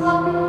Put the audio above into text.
Amen.